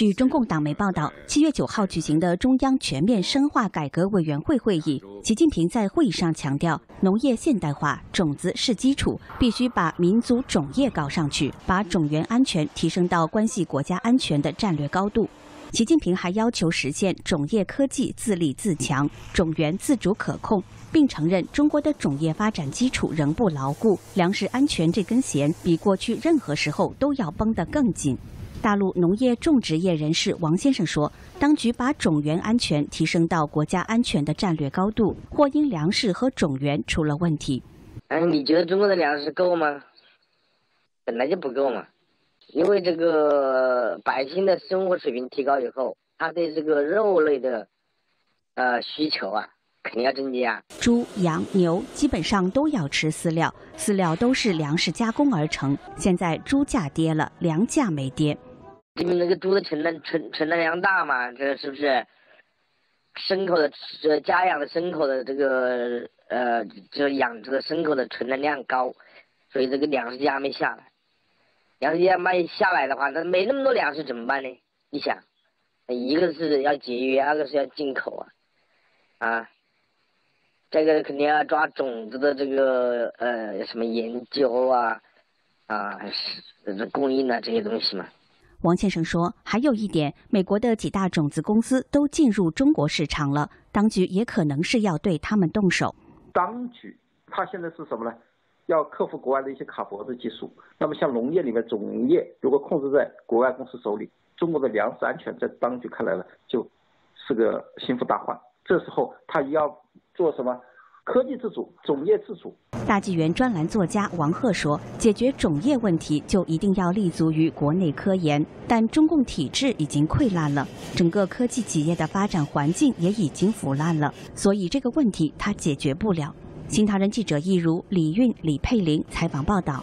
据中共党媒报道，七月九号举行的中央全面深化改革委员会会议，习近平在会议上强调，农业现代化，种子是基础，必须把民族种业搞上去，把种源安全提升到关系国家安全的战略高度。习近平还要求实现种业科技自立自强、种源自主可控，并承认中国的种业发展基础仍不牢固，粮食安全这根弦比过去任何时候都要绷得更紧。大陆农业种植业人士王先生说：“当局把种源安全提升到国家安全的战略高度，或因粮食和种源出了问题。”嗯，你觉得中国的粮食够吗？本来就不够嘛，因为这个百姓的生活水平提高以后，他对这个肉类的呃需求啊，肯定要增加。猪、羊、牛基本上都要吃饲料，饲料都是粮食加工而成。现在猪价跌了，粮价没跌。因为那个猪的承担承承担量大嘛，这是不是？牲口的呃家养的牲口的这个呃，就养这个牲口的存栏量高，所以这个粮食价没下来。粮食价卖下来的话，那没那么多粮食怎么办呢？你想，一个是要节约，二个是要进口啊，啊，这个肯定要抓种子的这个呃什么研究啊啊是供应啊这些东西嘛。王先生说：“还有一点，美国的几大种子公司都进入中国市场了，当局也可能是要对他们动手。当局他现在是什么呢？要克服国外的一些卡脖子技术。那么像农业里面种业，如果控制在国外公司手里，中国的粮食安全在当局看来呢，就是个心腹大患。这时候他要做什么？”科技自主，种业自主。大纪元专栏作家王鹤说：“解决种业问题，就一定要立足于国内科研。但中共体制已经溃烂了，整个科技企业的发展环境也已经腐烂了，所以这个问题他解决不了。”新唐人记者易如、李韵、李佩玲采访报道。